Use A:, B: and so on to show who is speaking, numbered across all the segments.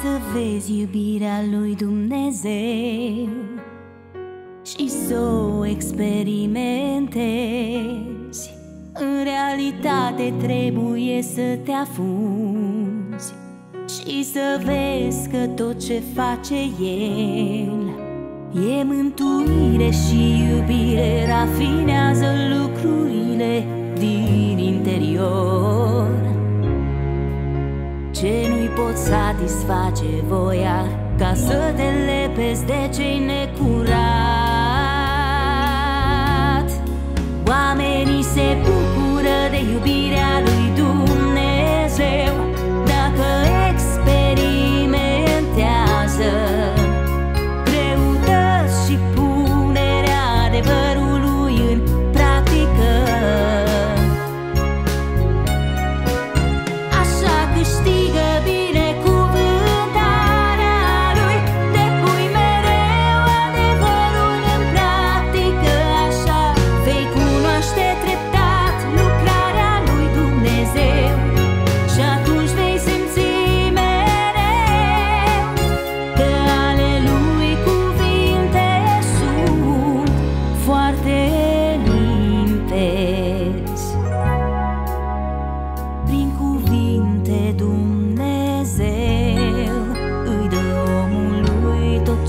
A: să vezi iubirea lui Dumnezeu și să o experimentezi. În realitate trebuie să te afunzi și să vezi că tot ce face El e mântuire și iubire, rafinează lucrurile din interior. Ce nu-i pot satisface voia ca să te lepezi de ce-i necurat.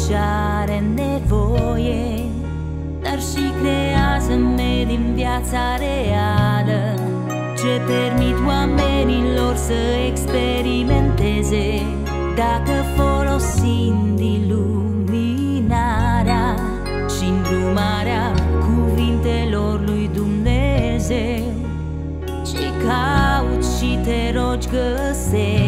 A: Ce are nevoie Dar și creează medii în viața reală. Ce permit oamenilor să experimenteze Dacă folosind iluminarea și îndrumarea cuvintelor lui Dumnezeu. Și cauți și te rogi găsești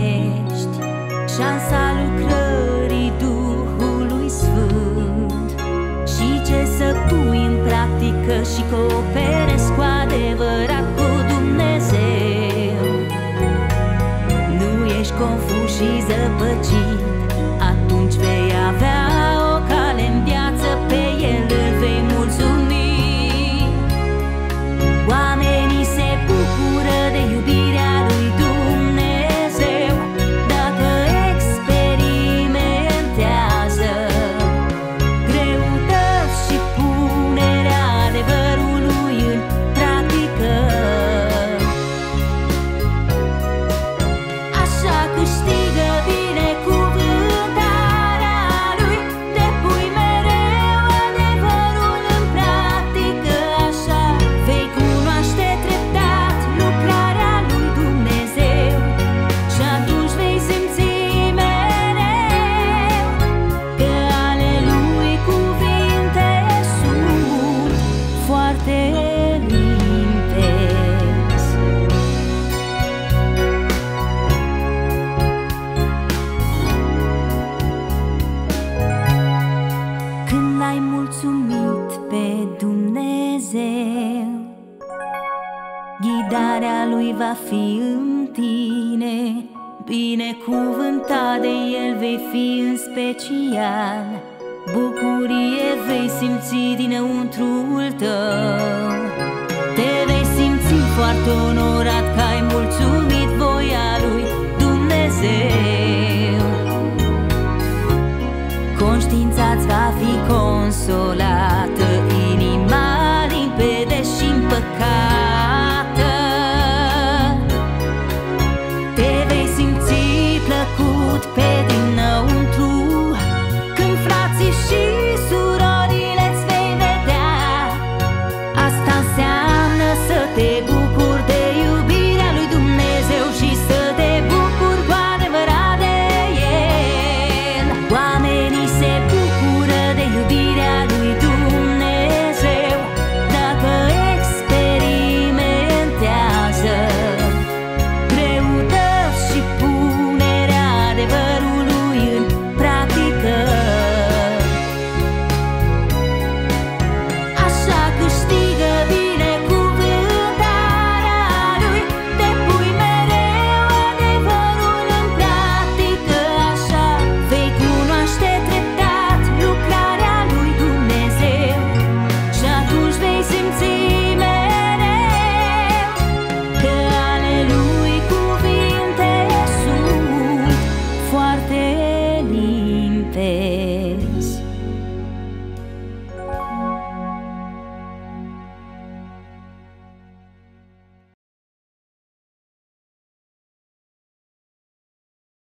A: și cooperezi cu adevărat cu Dumnezeu. Nu ești confuz și zăpăcit Atunci vei avea Ghidarea lui va fi în tine, binecuvântat de el vei fi în special. Bucurie vei simți dinăuntrul tău, te vei simți foarte onorat că ai mulțumit voia lui Dumnezeu.